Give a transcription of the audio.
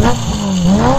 ¡Gracias!